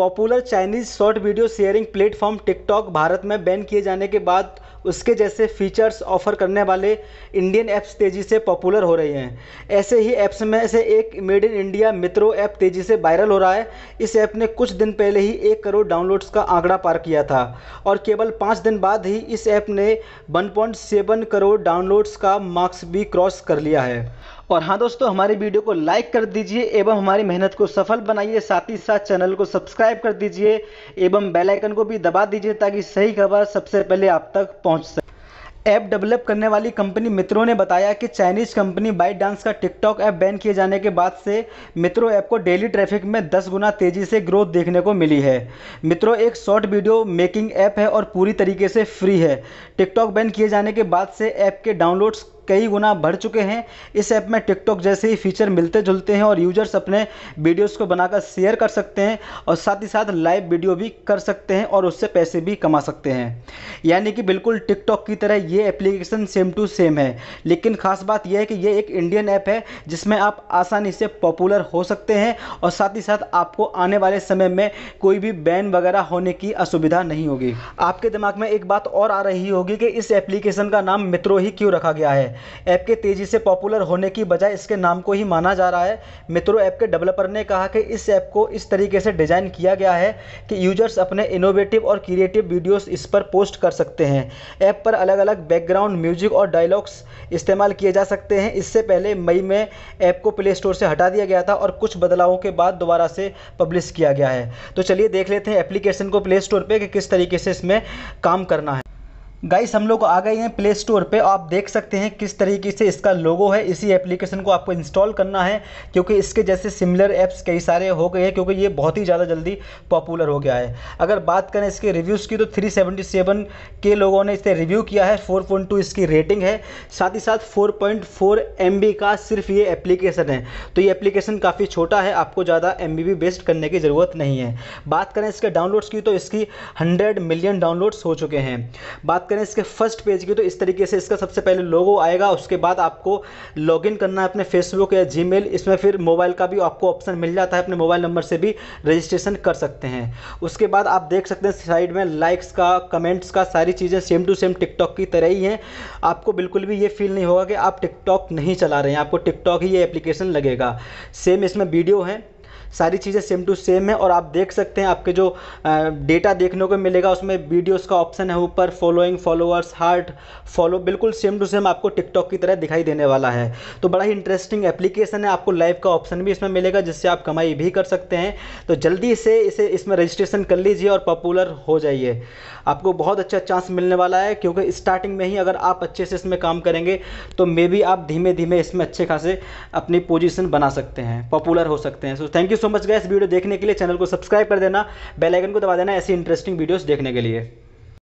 Popular Chinese short video sharing platform TikTok Bharat में ban किए जाने के बाद उसके जैसे फीचर्स ऑफ़र करने वाले इंडियन ऐप्स तेज़ी से पॉपुलर हो रहे हैं। ऐसे ही ऐप्स में से एक made in India Mitron app तेज़ी से वायरल हो रहा है। इस ऐप ने कुछ दिन पहले ही एक करोड़ डाउनलोड्स का आंकड़ा पार किया था और केवल पाँच दिन बाद ही इस ऐप ने वन करोड़ डाउनलोड्स का मार्क्स भी क्रॉस कर लिया है। और हाँ दोस्तों, हमारी वीडियो को लाइक कर दीजिए एवं हमारी मेहनत को सफल बनाइए। साथ ही साथ चैनल को सब्सक्राइब कर दीजिए एवं बेल आइकन को भी दबा दीजिए ताकि सही खबर सबसे पहले आप तक पहुँच सके। ऐप डेवलप करने वाली कंपनी मित्रों ने बताया कि चाइनीज़ कंपनी बाइट डांस का टिकटॉक ऐप बैन किए जाने के बाद से मित्रो ऐप को डेली ट्रैफ़िक में 10 गुना तेज़ी से ग्रोथ देखने को मिली है। मित्रो, एक शॉर्ट वीडियो मेकिंग ऐप है और पूरी तरीके से फ्री है। टिकटॉक बैन किए जाने के बाद से ऐप के डाउनलोड्स कई गुना बढ़ चुके हैं। इस ऐप में टिकटॉक जैसे ही फीचर मिलते जुलते हैं और यूज़र्स अपने वीडियोस को बनाकर शेयर कर सकते हैं और साथ ही साथ लाइव वीडियो भी कर सकते हैं और उससे पैसे भी कमा सकते हैं। यानी कि बिल्कुल टिकटॉक की तरह ये एप्लीकेशन सेम टू सेम है। लेकिन खास बात यह है कि ये एक इंडियन ऐप है, जिसमें आप आसानी से पॉपुलर हो सकते हैं और साथ ही साथ आपको आने वाले समय में कोई भी बैन वगैरह होने की असुविधा नहीं होगी। आपके दिमाग में एक बात और आ रही होगी कि इस एप्लीकेशन का नाम मित्रो ही क्यों रखा गया है? ऐप के तेज़ी से पॉपुलर होने की बजाय इसके नाम को ही माना जा रहा है। मित्रो ऐप के डेवलपर ने कहा कि इस ऐप को इस तरीके से डिज़ाइन किया गया है कि यूज़र्स अपने इनोवेटिव और क्रिएटिव वीडियोस इस पर पोस्ट कर सकते हैं। ऐप पर अलग अलग बैकग्राउंड म्यूज़िक और डायलॉग्स इस्तेमाल किए जा सकते हैं। इससे पहले मई में ऐप को प्ले स्टोर से हटा दिया गया था और कुछ बदलावों के बाद दोबारा से पब्लिश किया गया है। तो चलिए देख लेते हैं एप्लीकेशन को प्ले स्टोर पर कि किस तरीके से इसमें काम करना है। गाइस हम लोग आ गए हैं प्ले स्टोर पे। आप देख सकते हैं किस तरीके से इसका लोगो है। इसी एप्लीकेशन को आपको इंस्टॉल करना है, क्योंकि इसके जैसे सिमिलर ऐप्स कई सारे हो गए हैं, क्योंकि ये बहुत ही ज़्यादा जल्दी पॉपुलर हो गया है। अगर बात करें इसके रिव्यूज़ की तो 377 के लोगों ने इसे रिव्यू किया है। 4.2 इसकी रेटिंग है। साथ ही साथ 4.4 एमबी का सिर्फ़ ये एप्लीकेशन है। तो ये एप्लीकेशन काफ़ी छोटा है। आपको ज़्यादा एम वेस्ट करने की ज़रूरत नहीं है। बात करें इसके डाउनलोड्स की तो इसकी हंड्रेड मिलियन डाउनलोड्स हो चुके हैं। बात करें इसके फ़र्स्ट पेज की तो इस तरीके से इसका सबसे पहले लोगो आएगा, उसके बाद आपको लॉगिन करना है अपने फेसबुक या जी इसमें फिर मोबाइल का भी आपको ऑप्शन मिल जाता है, अपने मोबाइल नंबर से भी रजिस्ट्रेशन कर सकते हैं। उसके बाद आप देख सकते हैं साइड में लाइक्स का कमेंट्स का, सारी चीज़ें सेम टू सेम टिकटॉक की तरह ही हैं। आपको बिल्कुल भी ये फील नहीं होगा कि आप टिकटॉक नहीं चला रहे हैं, आपको टिकटॉक ही ये एप्लीकेशन लगेगा। सेम इसमें वीडियो है। सारी चीज़ें सेम टू सेम है और आप देख सकते हैं आपके जो डेटा देखने को मिलेगा, उसमें वीडियोस का ऑप्शन है ऊपर फॉलोइंग फॉलोअर्स हार्ट फॉलो बिल्कुल सेम टू सेम आपको टिकटॉक की तरह दिखाई देने वाला है। तो बड़ा ही इंटरेस्टिंग एप्लीकेशन है, आपको लाइव का ऑप्शन भी इसमें मिलेगा, जिससे आप कमाई भी कर सकते हैं। तो जल्दी से इसे, इसमें रजिस्ट्रेशन कर लीजिए और पॉपुलर हो जाइए। आपको बहुत अच्छा चांस मिलने वाला है, क्योंकि स्टार्टिंग में ही अगर आप अच्छे से इसमें काम करेंगे तो मे बी आप धीमे धीमे इसमें अच्छे खासे अपनी पोजीशन बना सकते हैं पॉपुलर हो सकते हैं। So thank you so much इस वीडियो देखने के लिए चैनल को सब्सक्राइब कर देना बेलाइकन को दबा देना ऐसी इंटरेस्टिंग वीडियोस देखने के लिए।